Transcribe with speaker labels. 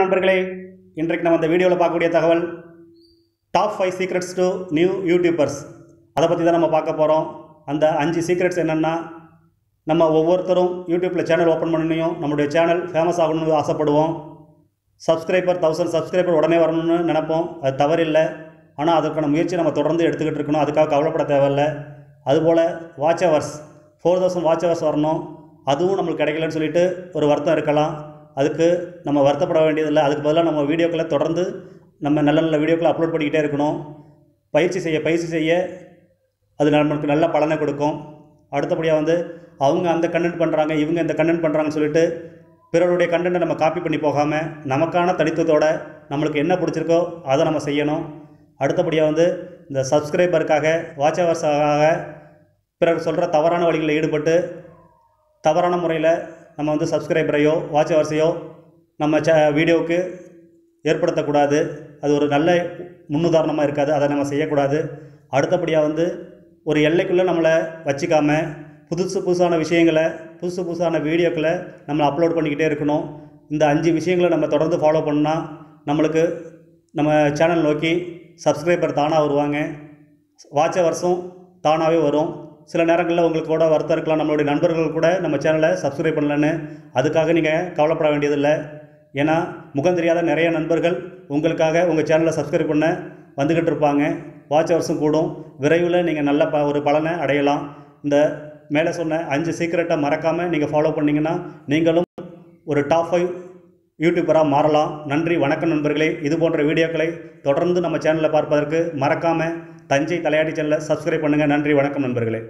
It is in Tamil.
Speaker 1: நண்பர்களே இன்றைக்கு நம்ம இந்த வீடியோவில் பார்க்கக்கூடிய தகவல் top five secrets to new YouTubers அதை பற்றி தான் நம்ம பார்க்க போகிறோம் அந்த அஞ்சு சீக்ரெட்ஸ் என்னென்னா நம்ம ஒவ்வொருத்தரும் யூடியூப்பில் சேனல் ஓப்பன் பண்ணணும் நம்மளுடைய சேனல் ஃபேமஸ் ஆகணும்னு ஆசைப்படுவோம். சப்ஸ்கிரைபர் தௌசண்ட் சப்ஸ்கிரைபர் உடனே வரணும்னு நினைப்போம். அது தவறில்லை. ஆனால் அதற்கான முயற்சி நம்ம தொடர்ந்து எடுத்துக்கிட்டு இருக்கணும். அதுக்காக கவலைப்பட தேவையில்லை. அதுபோல் watch hours four thousand watch hours வரணும். அதுவும் நம்மளுக்கு கிடைக்கலன்னு சொல்லிட்டு ஒரு வருத்தம் இருக்கலாம். அதுக்கு நம்ம வருத்தப்பட வேண்டியதில்லை. அதுக்கு பதிலாக நம்ம வீடியோக்களை தொடர்ந்து நம்ம நல்ல நல்ல வீடியோக்களை அப்லோட் பண்ணிக்கிட்டே இருக்கணும். பயிற்சி செய்ய பயிற்சி செய்ய அது நம்மளுக்கு நல்ல பலனை கொடுக்கும். அடுத்தபடியாக வந்து அவங்க அந்த கண்டென்ட் பண்ணுறாங்க இவங்க இந்த கண்டென்ட் பண்ணுறாங்கன்னு சொல்லிட்டு பிறருடைய கண்டென்ட்டை நம்ம காப்பி பண்ணி போகாமல் நமக்கான தனித்துவத்தோட நம்மளுக்கு என்ன பிடிச்சிருக்கோ அதை நம்ம செய்யணும். அடுத்தபடியாக வந்து இந்த சப்ஸ்கிரைபருக்காக வாட்ச் அவர்ஸாக பிறர் சொல்கிற தவறான வழிகளில் ஈடுபட்டு தவறான முறையில் நம்ம வந்து சப்ஸ்கிரைபரையோ வாட்ச் ஹவர்ஸையோ நம்ம ச வீடியோவுக்கு ஏற்படுத்தக்கூடாது. அது ஒரு நல்ல முன்னுதாரணமாக இருக்காது. அதை நம்ம செய்யக்கூடாது. அடுத்தபடியாக வந்து ஒரு எல்லைக்குள்ளே நம்மளை வச்சுக்காம புதுசு புதுசான விஷயங்களை புதுசு புதுசான வீடியோக்களை நம்ம அப்லோட் பண்ணிக்கிட்டே இருக்கணும். இந்த அஞ்சு விஷயங்களை நம்ம தொடர்ந்து ஃபாலோ பண்ணால் நம்மளுக்கு நம்ம சேனல் நோக்கி சப்ஸ்கிரைபர் தானாக வருவாங்க. வாட்ச் ஹவர்ஸும் தானாகவே வரும். சில நேரங்களில் உங்களுக்கு கூட வருத்தம் இருக்கலாம். நம்மளுடைய நண்பர்கள் கூட நம்ம சேனலை சப்ஸ்கிரைப் பண்ணலன்னு. அதுக்காக நீங்கள் கவலைப்பட வேண்டியதில்லை. ஏன்னா முகம் தெரியாத நிறைய நண்பர்கள் உங்களுக்காக உங்கள் சேனலை சப்ஸ்கிரைப் பண்ண வந்துக்கிட்டு இருப்பாங்க. வாட்ச் ஹவர்ஸும் கூடும். விரைவில் நீங்கள் நல்ல ப ஒரு பலனை அடையலாம். இந்த மேலே சொன்ன அஞ்சு சீக்கிரட்டை மறக்காமல் நீங்கள் ஃபாலோ பண்ணிங்கன்னா நீங்களும் ஒரு டாப் ஃபைவ் யூடியூபராக மாறலாம். நன்றி வணக்கம் நண்பர்களே. இது போன்ற வீடியோக்களை தொடர்ந்து நம்ம சேனலில் பார்ப்பதற்கு மறக்காமல் தஞ்சை தலையாட்டி சேனலை சப்ஸ்கிரைப் பண்ணுங்கள் நன்றி வணக்கம் நண்பர்களே.